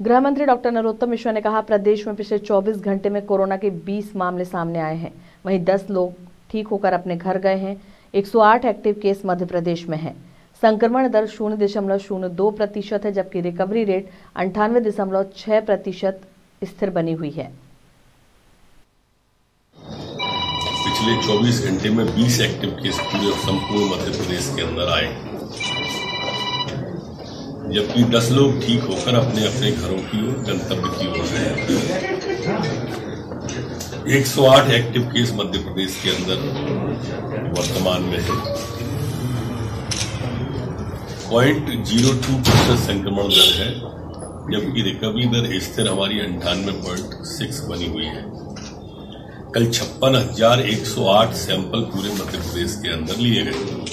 गृह मंत्री डॉक्टर नरोत्तम मिश्रा ने कहा, प्रदेश में पिछले 24 घंटे में कोरोना के 20 मामले सामने आए हैं। वहीं 10 लोग ठीक होकर अपने घर गए हैं। 108 एक्टिव केस मध्य प्रदेश में है। संक्रमण दर शून्य दशमलव शून्य दो प्रतिशत है, जबकि रिकवरी रेट अंठानवे दशमलव छह प्रतिशत स्थिर बनी हुई है। पिछले 24 घंटे में 20 एक्टिव केस पूरे संपूर्ण मध्य प्रदेश के अंदर आए जबकि 10 लोग ठीक होकर अपने अपने घरों की ओर, गंतव्य की ओर गए। 108 एक्टिव केस मध्य प्रदेश के अंदर वर्तमान में है। पॉइंट ज़ीरो टू प्रतिशत संक्रमण दर है, जबकि रिकवरी दर स्थिर हमारी अंठानवे पॉइंट सिक्स बनी हुई है। कल छप्पन हज़ार एक सौ आठ सैंपल पूरे मध्य प्रदेश के अंदर लिए गए।